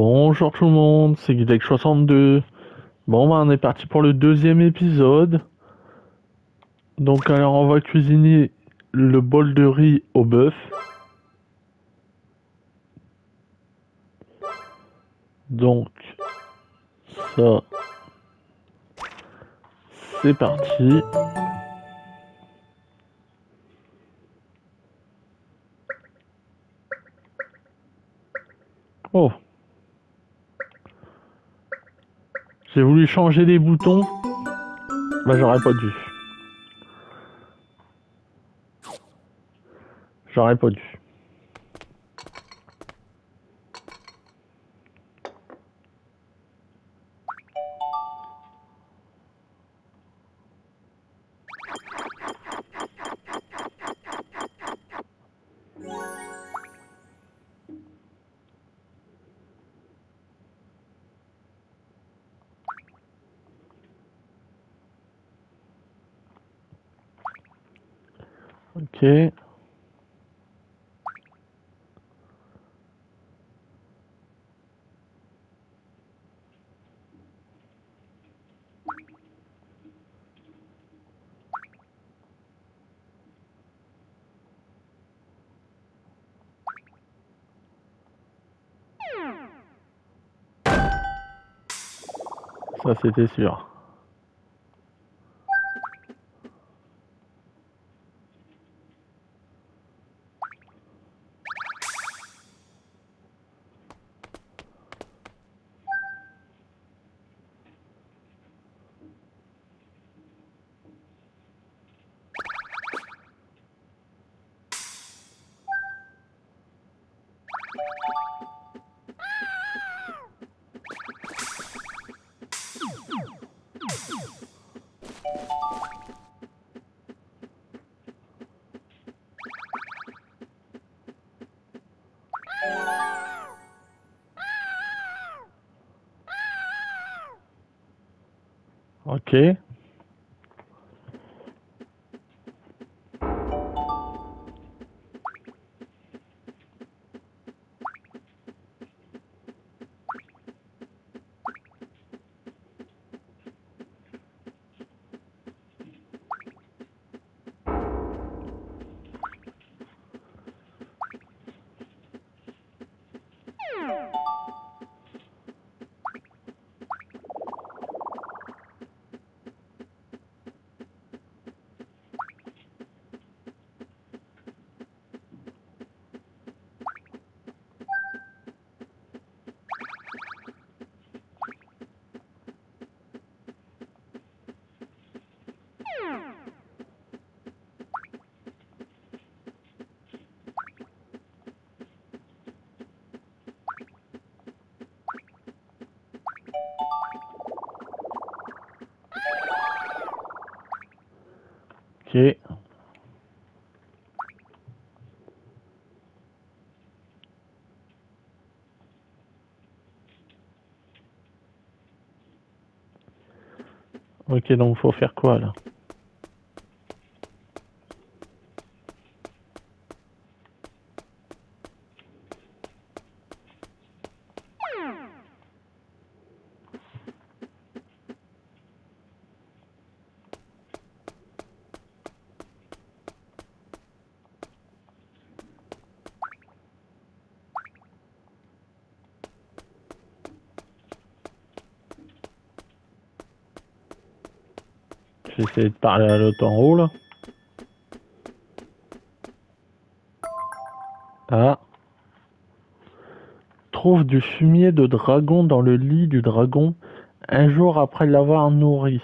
Bonjour tout le monde, c'est Guidec62. Bon, bah, on est parti pour le deuxième épisode. Donc, alors, on va cuisiner le bol de riz au bœuf. Donc, ça, c'est parti. Oh. J'ai voulu changer les boutons. Bah j'aurais pas dû. J'aurais pas dû. Ça c'était sûr. Ok. Ok, donc faut faire quoi là? J'essaie de parler à l'autre en haut là. Ah. Trouve du fumier de dragon dans le lit du dragon un jour après l'avoir nourri.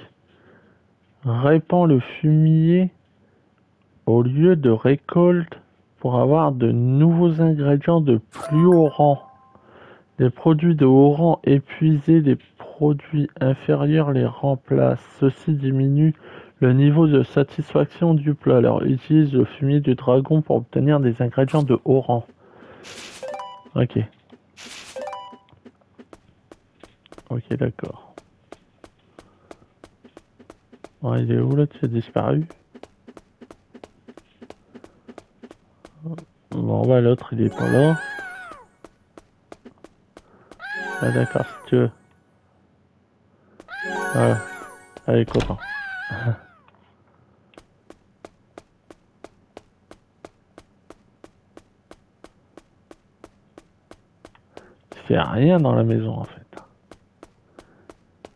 Répand le fumier au lieu de récolte pour avoir de nouveaux ingrédients de plus haut rang. Les produits de haut rang épuisés, les produits inférieurs les remplacent. Ceci diminue le niveau de satisfaction du plat. Alors utilise le fumier du dragon pour obtenir des ingrédients de haut rang. Ok. Ok, d'accord. il est où là Tu as disparu? Bon, bah l'autre il est pas là. Ah d'accord, si tu veux. Voilà. Allez, copain. Il rien dans la maison en fait.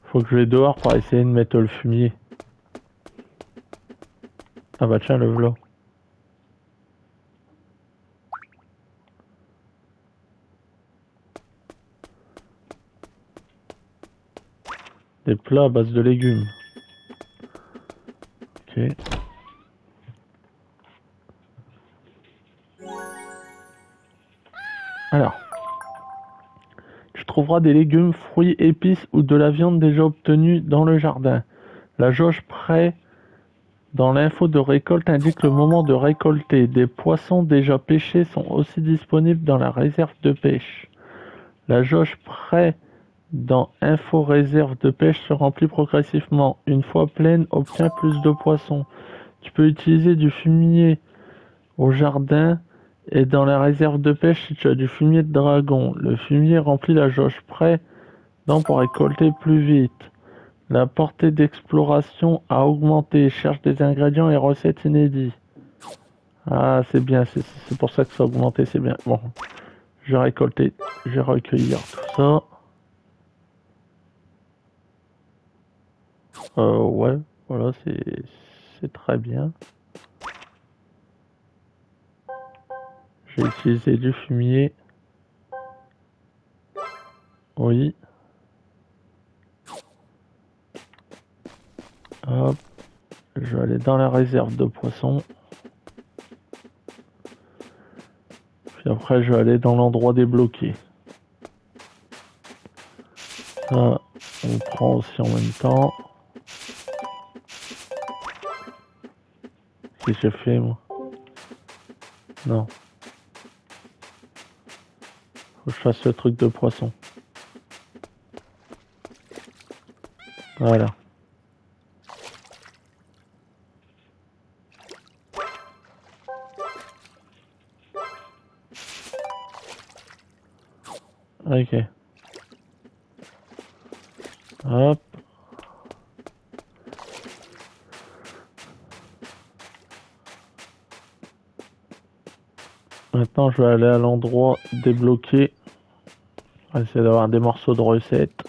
Faut que je vais dehors pour essayer de mettre le fumier. Ah bah tiens, le vlog. Des plats à base de légumes. Des légumes, fruits, épices ou de la viande déjà obtenue dans le jardin. La jauge près dans l'info de récolte indique le moment de récolter. Des poissons déjà pêchés sont aussi disponibles dans la réserve de pêche. La jauge près dans Info réserve de pêche se remplit progressivement. Une fois pleine, obtient plus de poissons. Tu peux utiliser du fumier au jardin et dans la réserve de pêche tu as du fumier de dragon. Le fumier remplit la jauge près donc pour récolter plus vite. La portée d'exploration a augmenté. Cherche des ingrédients et recettes inédits. Ah, c'est bien. C'est pour ça que ça a augmenté. C'est bien. Bon. Je vais récolter. Je vais recueillir tout ça. Euh, ouais. Voilà, c'est très bien. Je vais utiliser du fumier. Oui. Hop. Je vais aller dans la réserve de poissons. Puis après, je vais aller dans l'endroit débloqué. Ça, on prend aussi en même temps. Qu'est-ce que j'ai fait, moi? Non. Je fasse le truc de poisson. Voilà. Ok. Hop. Maintenant, je vais aller à l'endroit débloqué. Essayer d'avoir des morceaux de recette.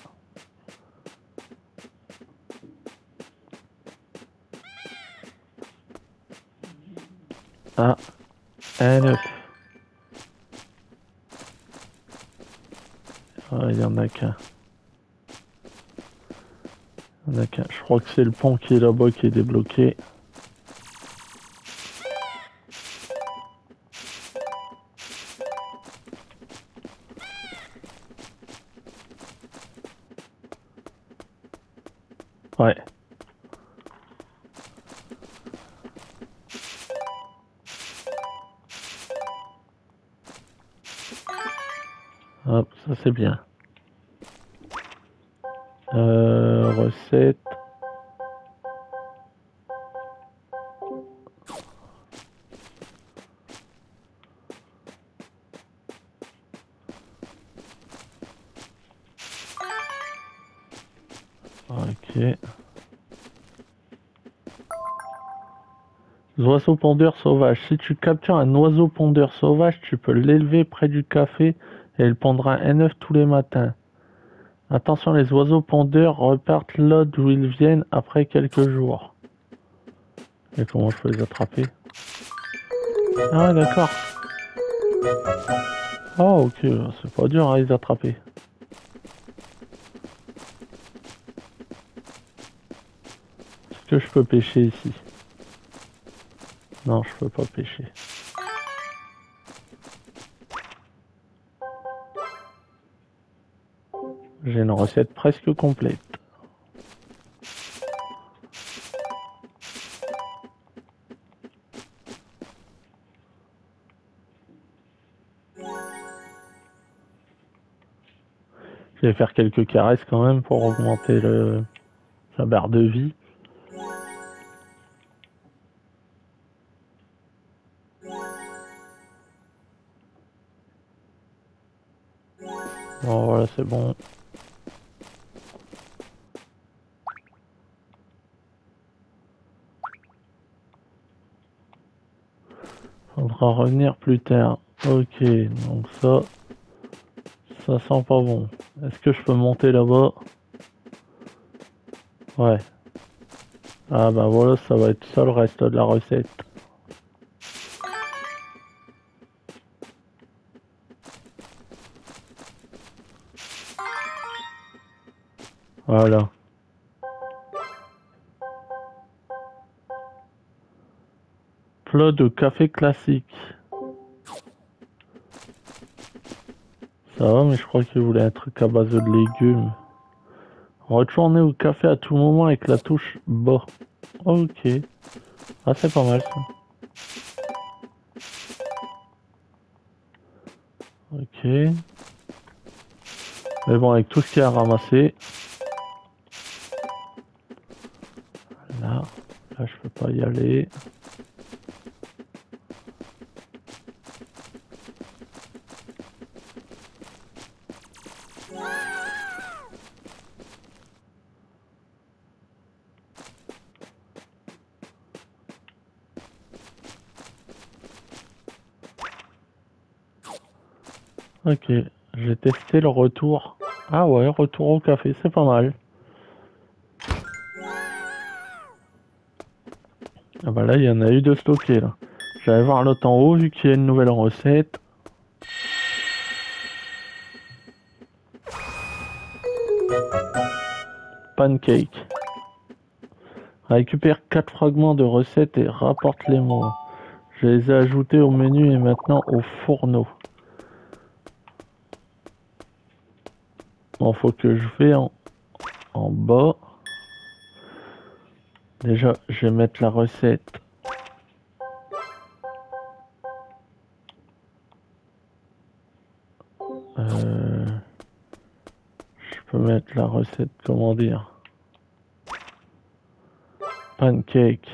Ah, un. Ah, il y en a qu'un. Il y en a qu'un. Je crois que c'est le pont qui est là-bas qui est débloqué. Euh, recette. Ok. Oiseau pondeur sauvage. Si tu captures un oiseau pondeur sauvage, tu peux l'élever près du café et il pondra un œuf tous les matins. Attention, les oiseaux pondeurs repartent là d'où ils viennent après quelques jours. Et comment je peux les attraper? Ah d'accord. Oh ok, c'est pas dur à les attraper. Est-ce que je peux pêcher ici? Non, je peux pas pêcher. J'ai une recette presque complète. Je vais faire quelques caresses quand même pour augmenter le, la barre de vie. Bon, Voilà, c'est bon. Revenir plus tard. Ok, donc ça, ça sent pas bon. Est-ce que je peux monter là-bas? Ouais. Ah bah voilà, ça va être ça le reste de la recette. Voilà. Plat de café classique. Ça va, mais je crois qu'il voulait un truc à base de légumes. Retourner au café à tout moment avec la touche bas. Ok. Ah, c'est pas mal ça. Ok. Mais bon, avec tout ce qu'il y a à ramasser. Là, là je peux pas y aller. Ok, j'ai testé le retour. Ah ouais, retour au café, c'est pas mal. Ah bah là, il y en a eu de stockés là. J'allais voir l'autre en haut vu qu'il y a une nouvelle recette. Pancake. Récupère 4 fragments de recette et rapporte les mots. Je les ai ajoutés au menu et maintenant au fourneau. Bon, faut que je vais en, en bas. Déjà, je vais mettre la recette. Euh, je peux mettre la recette, comment dire? Pancake.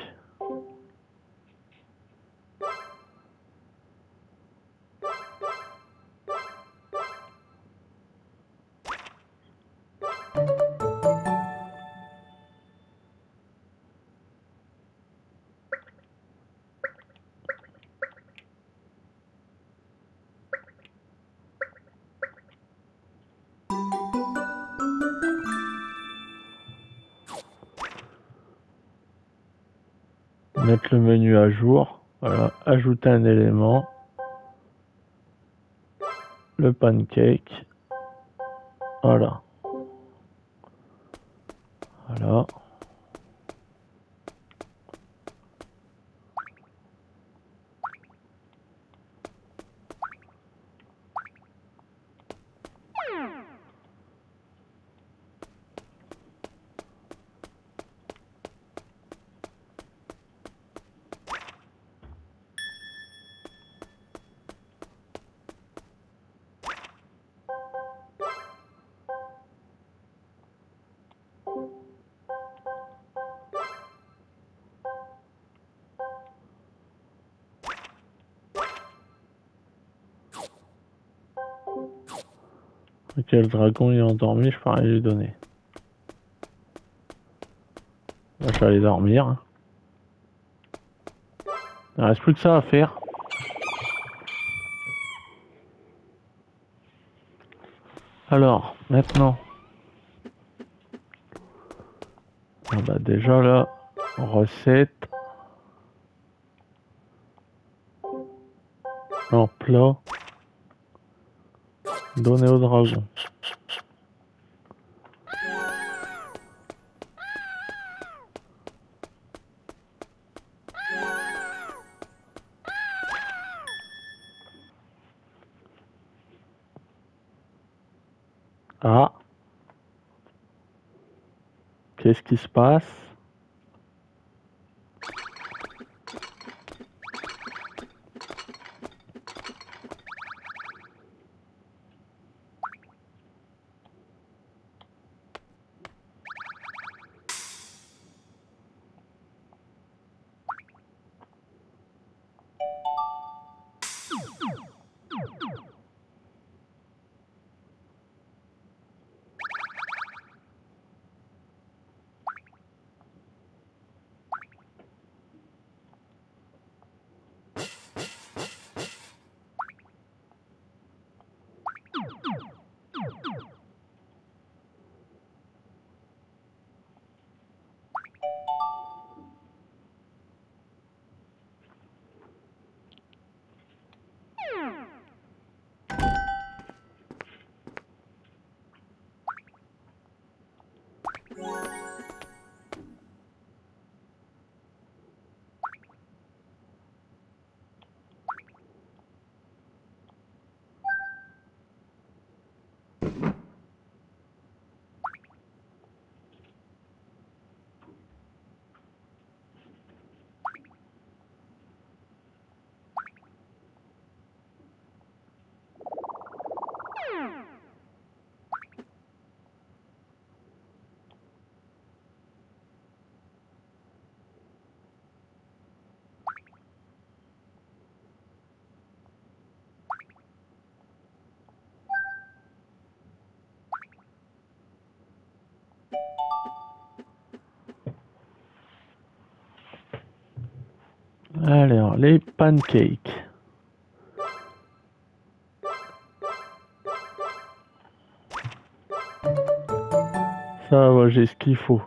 Voilà, ajouter un élément. Le pancake. Voilà. Voilà. Le dragon est endormi, je peux lui donner. Je vais aller dormir. hein. Il reste plus que ça à faire. Alors, maintenant. Ah bah déjà là, recette. En plat. Donner au dragon. Ah. Qu'est-ce qui se passe? Alors, les pancakes. Ça va, j'ai ce qu'il faut.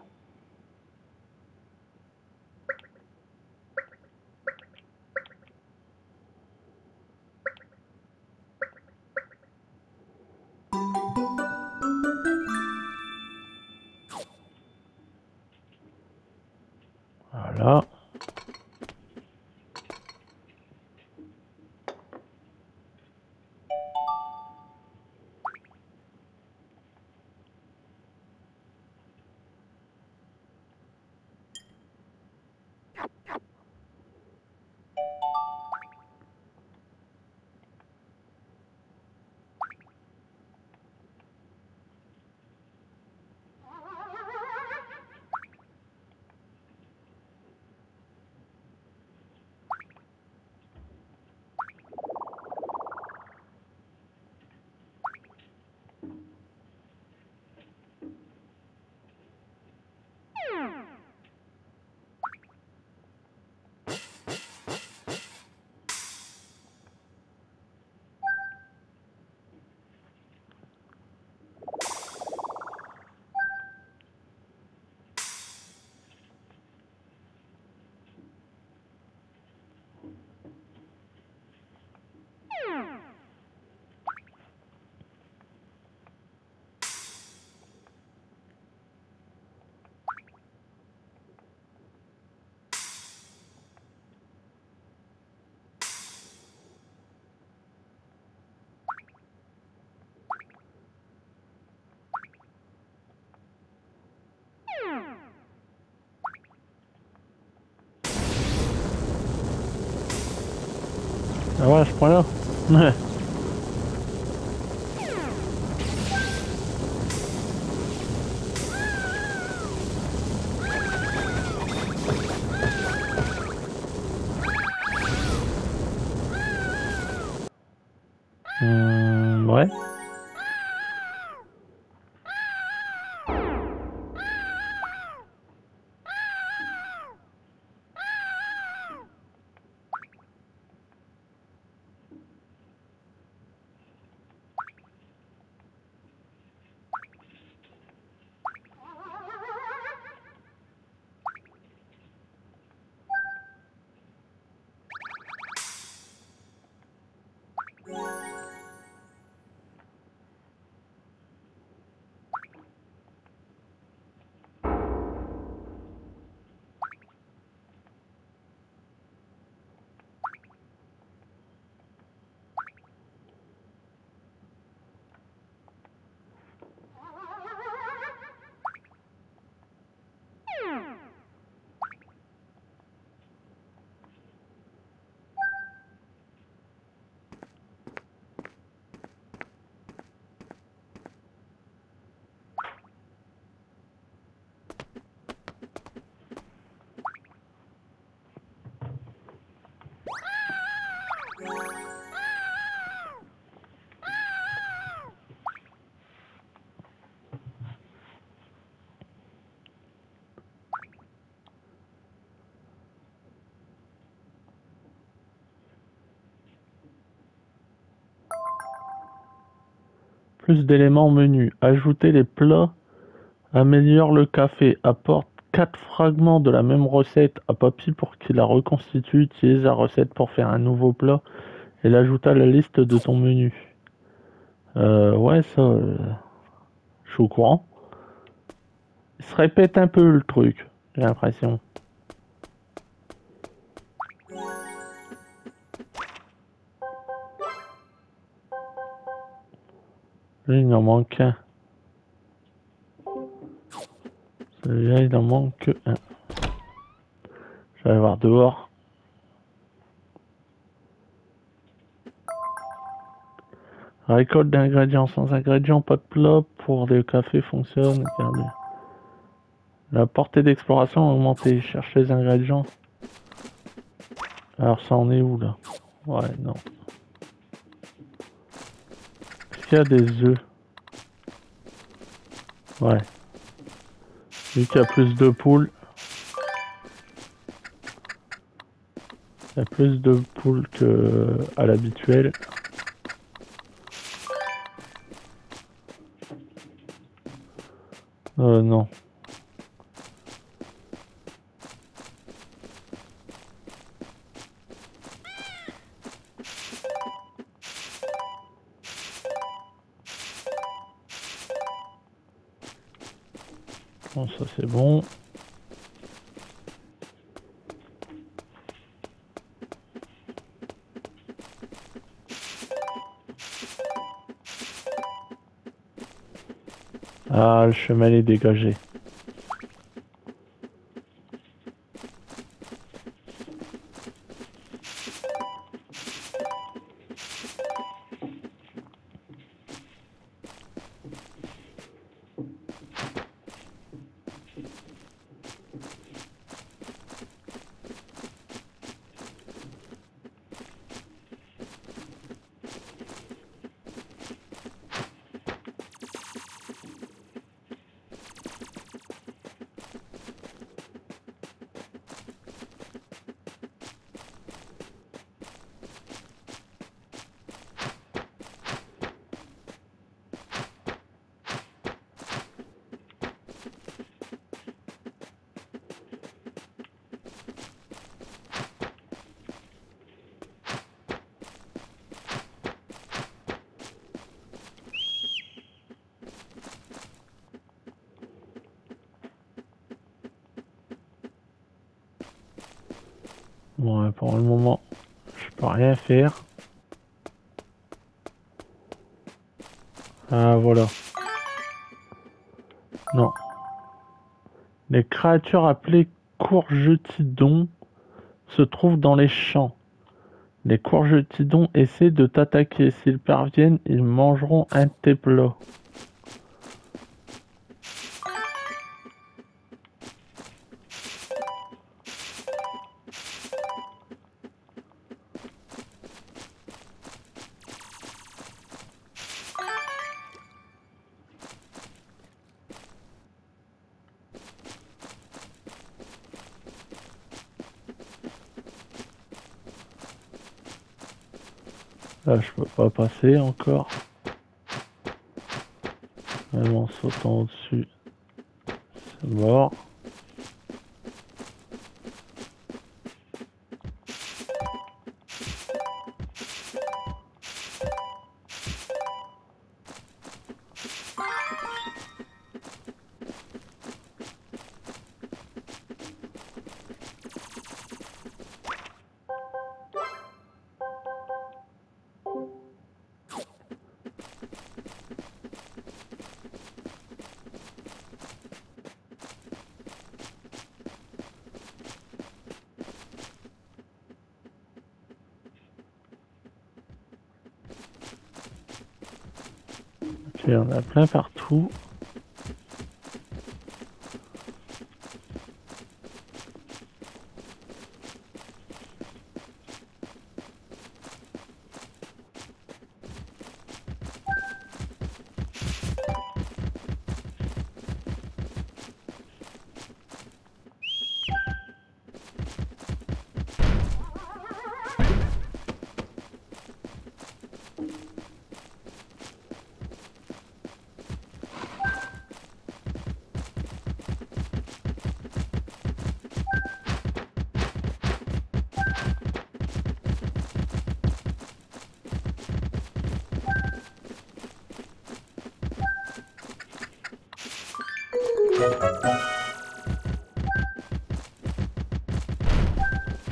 Ah ouais, D'éléments au menu. Ajouter les plats améliore le café. Apporte quatre fragments de la même recette à Papy pour qu'il la reconstitue. Utilise la recette pour faire un nouveau plat et l'ajoute à la liste de ton menu. Euh, ouais, ça, euh, je suis au courant. Il se répète un peu le truc, j'ai l'impression. Il en manque un. Celui-là, il en manque un. Je vais voir dehors. Récolte d'ingrédients. Sans ingrédients, pas de plat pour des cafés fonctionne. La portée d'exploration a augmenté. Cherche les ingrédients. Alors ça en est où là? Ouais, non. Y a des œufs Ouais. Vu qu'il y a plus de poules. Il y a plus de poules que à l'habituel. Euh, non. C'est bon. Ah, le chemin est dégagé. Bon, pour le moment, je peux rien faire. Ah, voilà. Non. Les créatures appelées courgetidons se trouvent dans les champs. Les courgetidons essaient de t'attaquer. S'ils parviennent, ils mangeront un de tes plats. Là, je peux pas passer encore. Même en sautant au-dessus, c'est mort. Plein partout.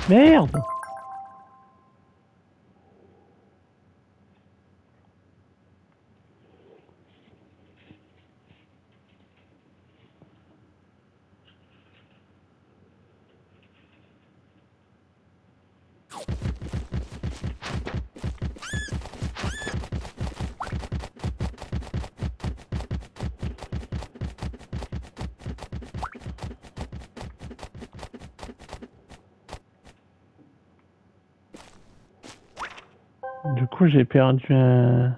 Merde Du j'ai perdu un...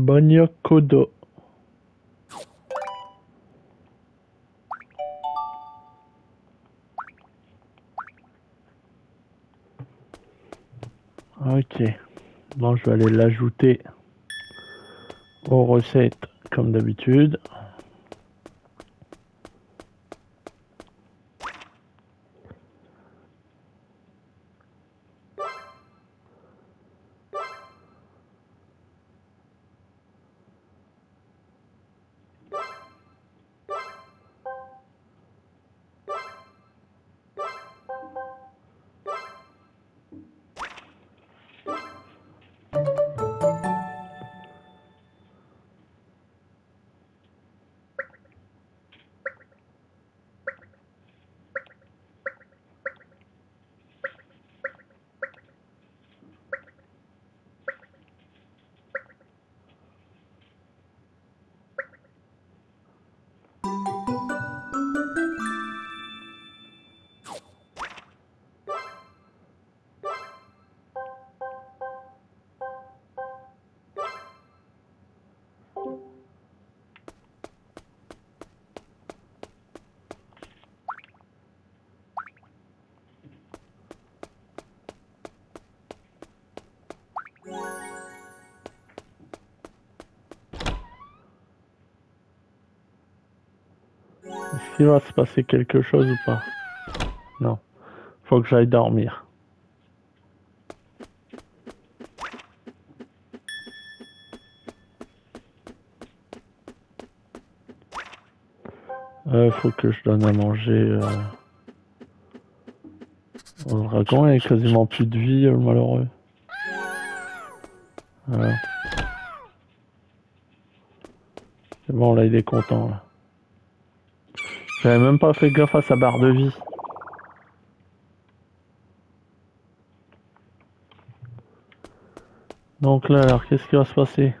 Bagno Kodo. Ok. Bon, je vais aller l'ajouter aux recettes comme d'habitude. Va se passer quelque chose ou pas Non. Faut que j'aille dormir. Euh, faut que je donne à manger euh, au dragon. Il a quasiment plus de vie, le malheureux. C'est bon, là, il est content. J'avais même pas fait gaffe à sa barre de vie. Donc là, alors, qu'est-ce qui va se passer?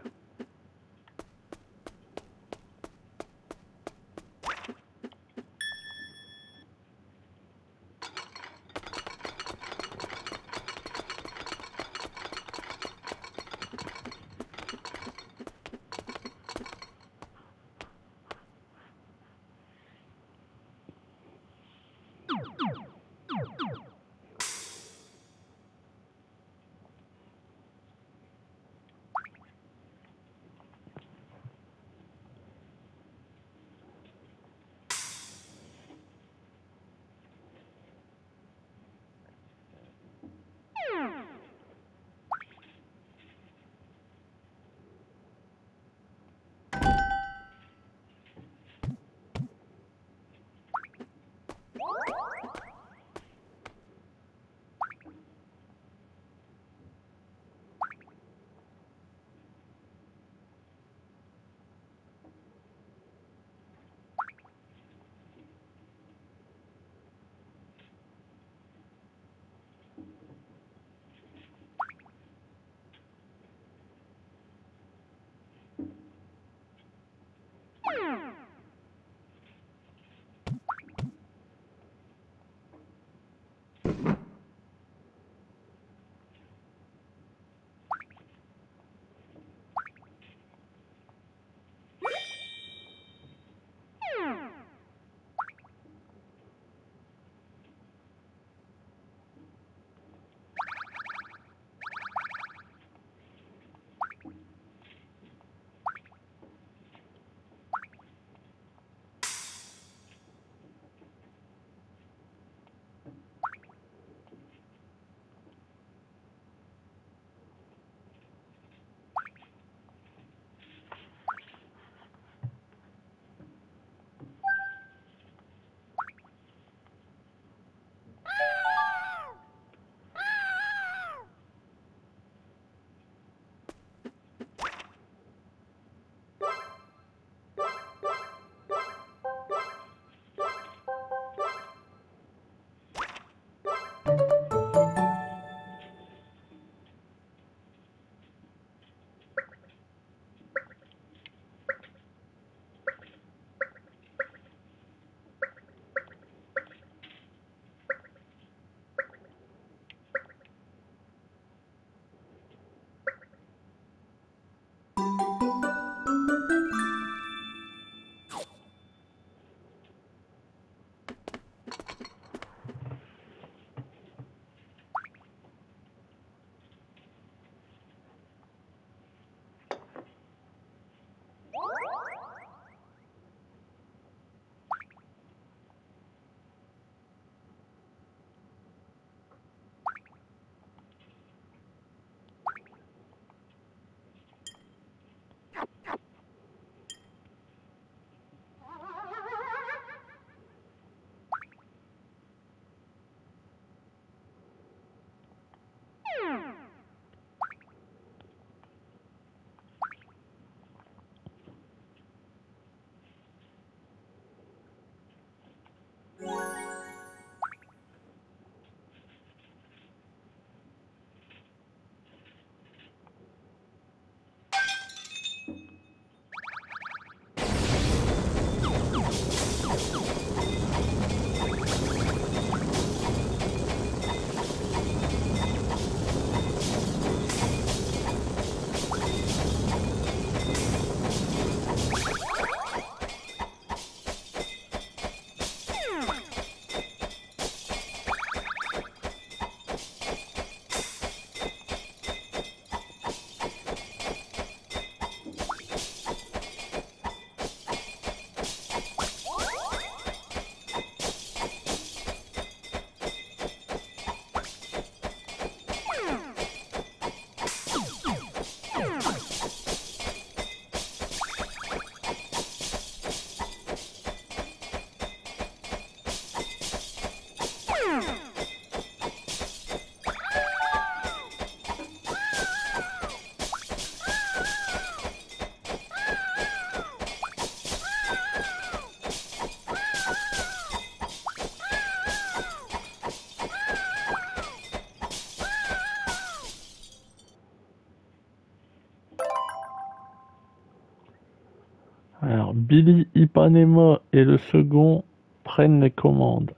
Billy, Ipanema et le second prennent les commandes,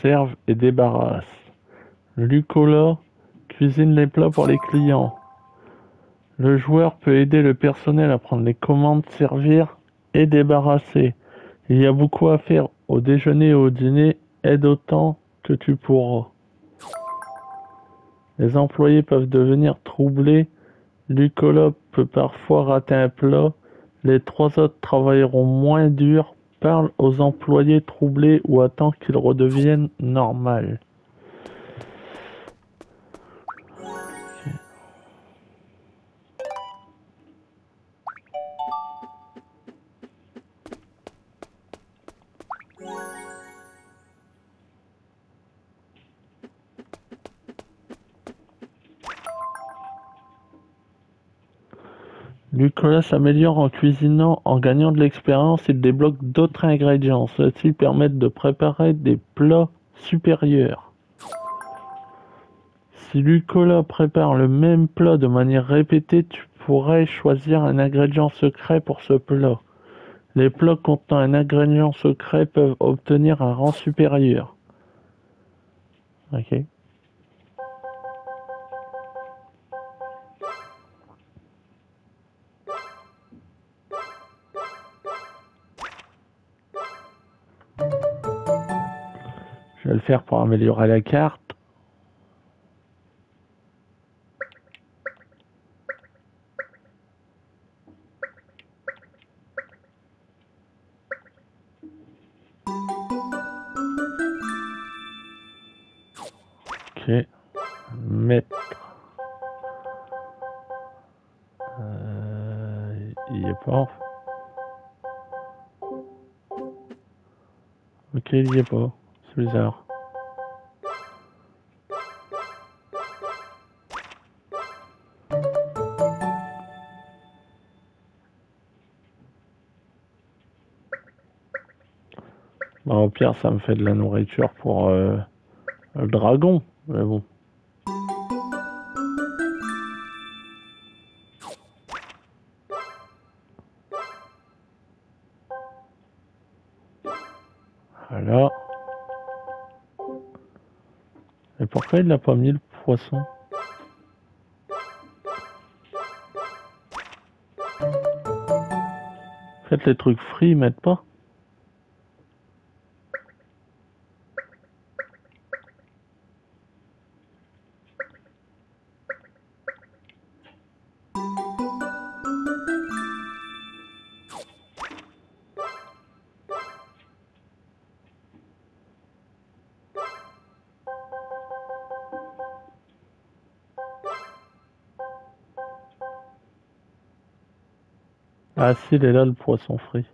servent et débarrassent. Lucola cuisine les plats pour les clients. Le joueur peut aider le personnel à prendre les commandes, servir et débarrasser. Il y a beaucoup à faire au déjeuner et au dîner, aide autant que tu pourras. Les employés peuvent devenir troublés, Lucola peut parfois rater un plat, les trois autres travailleront moins dur, parle aux employés troublés ou attend qu'ils redeviennent normal. Nicolas s'améliore en cuisinant, en gagnant de l'expérience, il débloque d'autres ingrédients, ceux-ci permettent de préparer des plats supérieurs. Si Lucola prépare le même plat de manière répétée, tu pourrais choisir un ingrédient secret pour ce plat. Les plats contenant un ingrédient secret peuvent obtenir un rang supérieur. Je vais le faire pour améliorer la carte. Ok. Mettre. Euh, il est pas. Ok, il y est pas. Bah, au pire, ça me fait de la nourriture pour euh, le dragon. Mais bon. Il n'a pas mis le poisson Faites les trucs frits, ils mettent pas Ah si, il est là le poisson frit.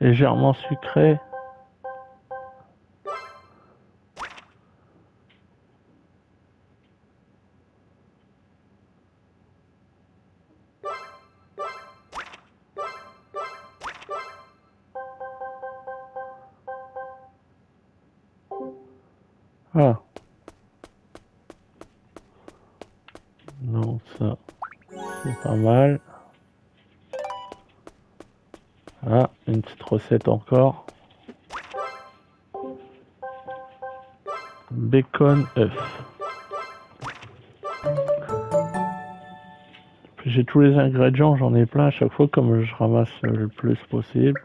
Légèrement sucré. Ah. Non, ça, c'est pas mal. Ah, une petite recette encore. Bacon œuf. J'ai tous les ingrédients, j'en ai plein à chaque fois comme je ramasse le plus possible.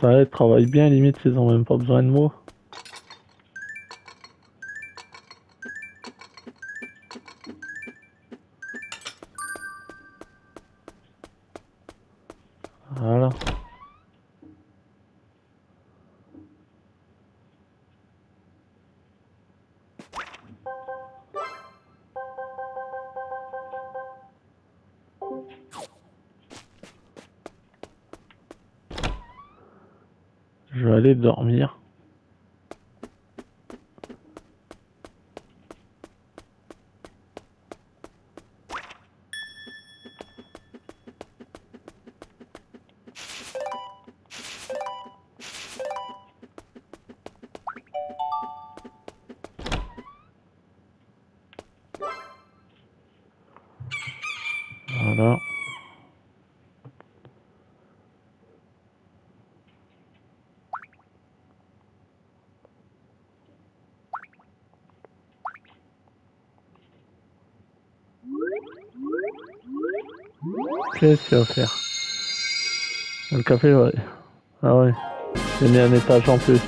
Ça va, ils travaillent bien, limite, ils ont même pas besoin de moi. Aller dormir. Qu'il va faire Le café, ouais. Ah ouais. J'ai mis un étage en plus.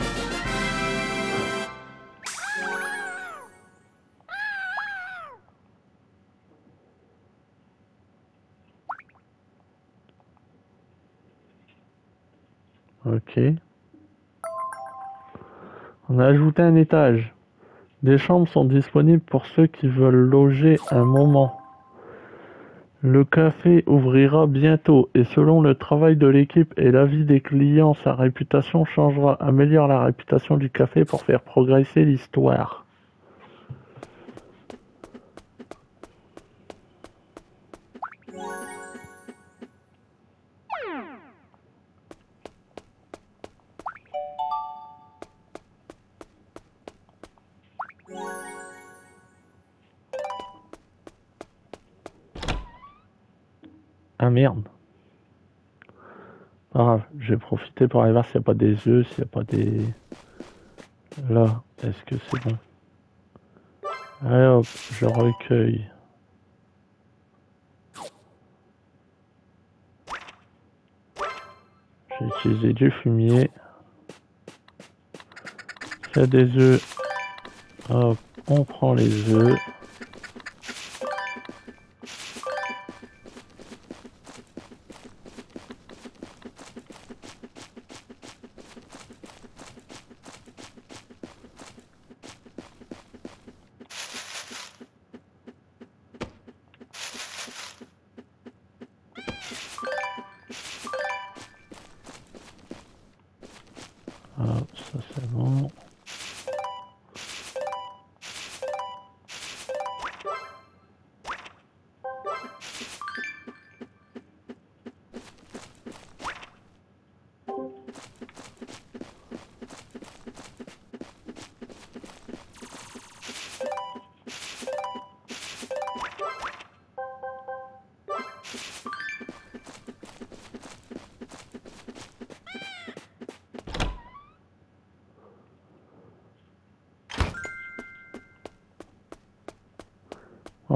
Ok. On a ajouté un étage. Des chambres sont disponibles pour ceux qui veulent loger un moment. Le café ouvrira bientôt et selon le travail de l'équipe et l'avis des clients, sa réputation changera. Améliore la réputation du café pour faire progresser l'histoire. Merde. Pas grave, je vais pour aller voir s'il n'y a pas des œufs, s'il n'y a pas des... Là, est-ce que c'est bon? Allez hop, je recueille. J'ai utilisé du fumier. Il y a des œufs. Hop, on prend les œufs.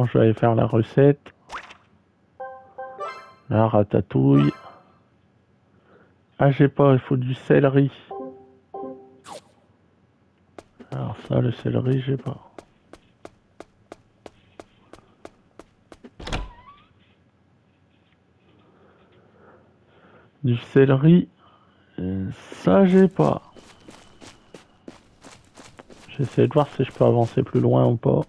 Je vais aller faire la recette. La ratatouille. Ah, j'ai pas, il faut du céleri. Alors ça, le céleri, j'ai pas. Du céleri, euh, ça j'ai pas. J'essaie de voir si je peux avancer plus loin ou pas.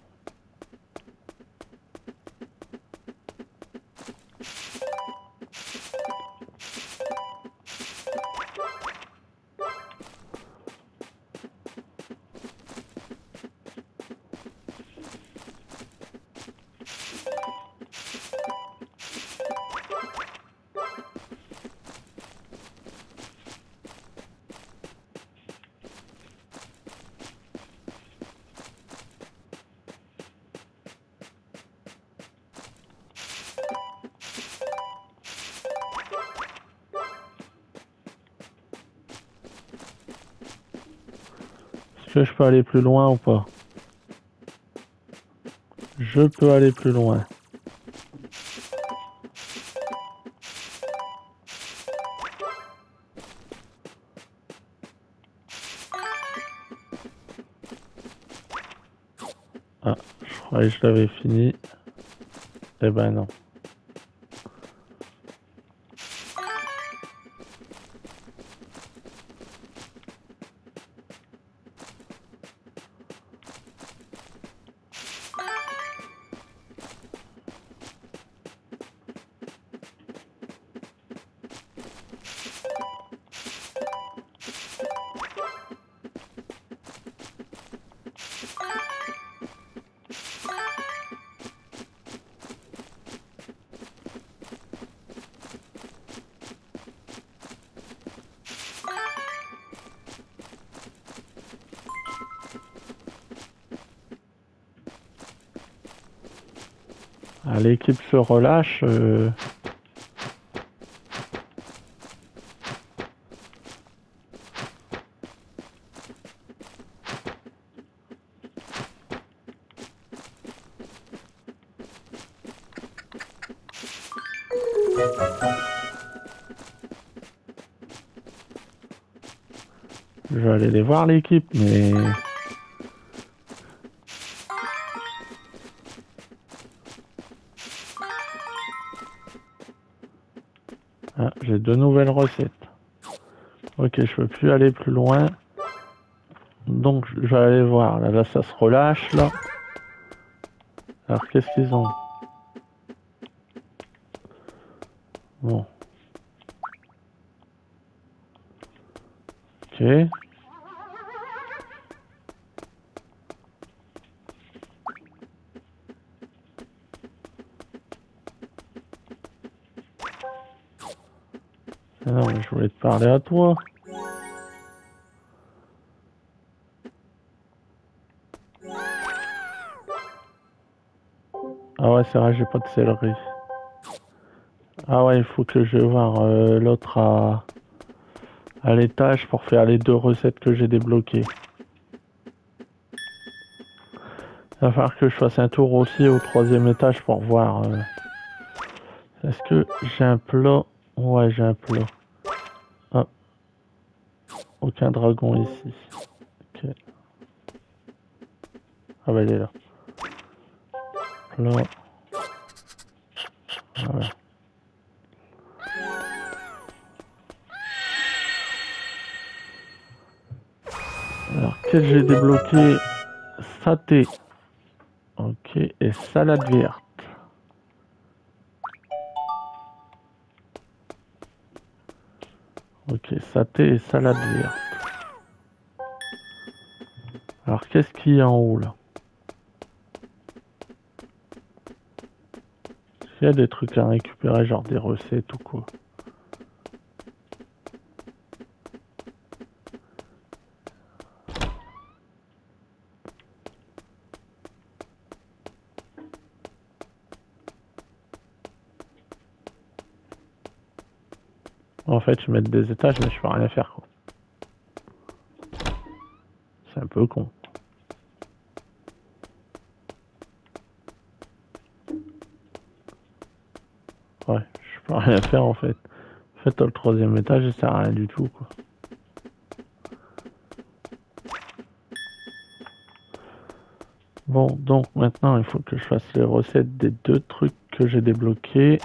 peux aller plus loin ou pas? Je peux aller plus loin. Ah, je croyais que je l'avais fini. Eh ben non. L'équipe se relâche. euh, Je vais aller les voir l'équipe, mais... Deux nouvelles recettes. Ok, je peux plus aller plus loin. Donc, je vais aller voir. Là, là ça se relâche, là. Alors, qu'est-ce qu'ils ont Bon. Ok. Ah je voulais te parler à toi. Ah ouais, c'est vrai, j'ai pas de céleri. Ah ouais, il faut que je vais voir euh, l'autre à, à l'étage pour faire les deux recettes que j'ai débloquées. Il va falloir que je fasse un tour aussi au troisième étage pour voir. euh, Est-ce que j'ai un plat? Ouais, j'ai un plat. Ah. Aucun dragon ici. Ok. Ah bah elle est là. Plat. Voilà. Alors, qu'est-ce que j'ai débloqué? Saté. Ok, et salade verte. Ok, saté et salade verte. Alors, qu'est-ce qu'il y a en haut là? Qu'il y a des trucs à récupérer, genre des recettes ou quoi? Fait, je mets des étages, mais je peux rien faire, quoi. C'est un peu con. Ouais, je peux rien faire, en fait. En fait, le troisième étage, ça sert à rien du tout, quoi. Bon, donc maintenant, il faut que je fasse les recettes des deux trucs que j'ai débloqués.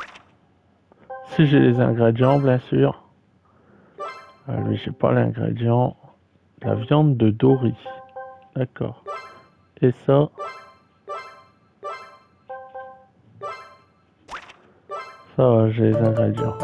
Si j'ai les ingrédients, bien sûr. Ah, lui, j'ai pas l'ingrédient. La viande de Dory. D'accord. Et ça? Ça, j'ai les ingrédients.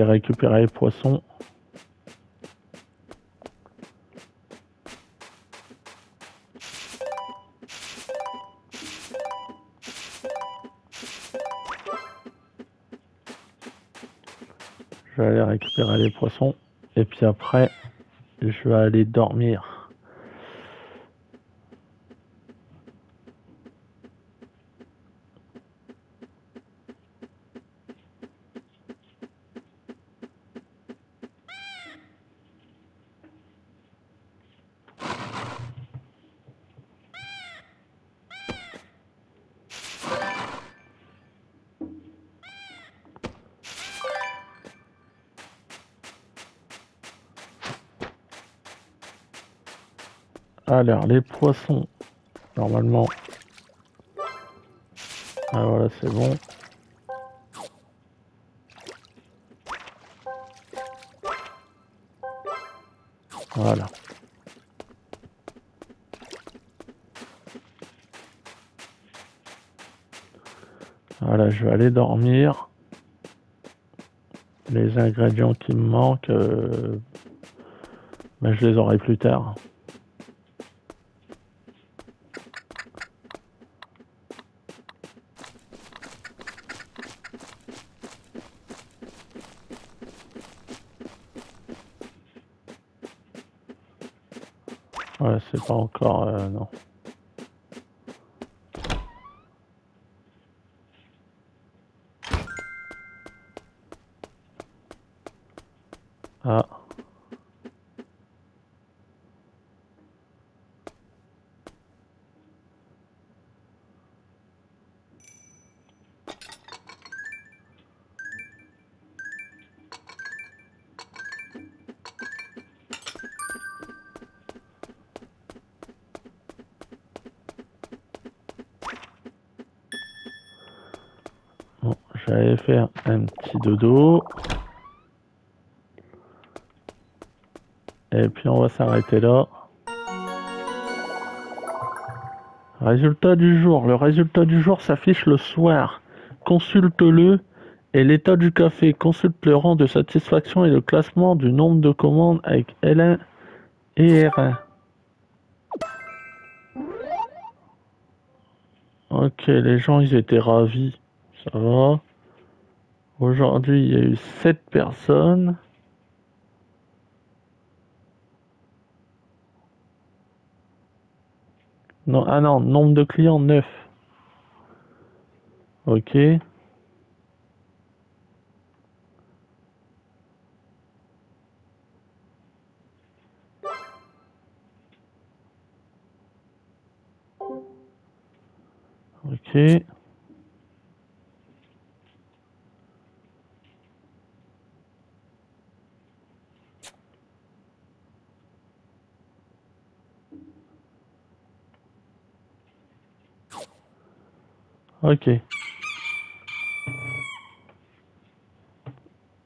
récupérer les poissons. Je vais aller récupérer les poissons. Et puis après, je vais aller dormir. Alors, les poissons, normalement. Ah voilà, c'est bon. Voilà. Voilà, je vais aller dormir. Les ingrédients qui me manquent, euh, ben, je les aurai plus tard. Ouais, c'est encore... Euh, non. J'allais faire un petit dodo. Et puis on va s'arrêter là. Résultat du jour. Le résultat du jour s'affiche le soir. Consulte-le et l'état du café. Consulte le rang de satisfaction et le classement du nombre de commandes avec L1 et R1. Ok, les gens ils étaient ravis. Ça va. Aujourd'hui, il y a eu 7 personnes. Non, ah non, nombre de clients 9. Ok. Ok. Ok.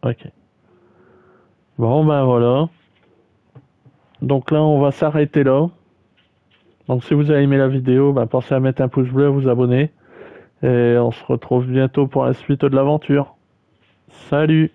Ok. Bon ben voilà. Donc là on va s'arrêter là. Donc si vous avez aimé la vidéo, ben, pensez à mettre un pouce bleu, à vous abonner. Et on se retrouve bientôt pour la suite de l'aventure. Salut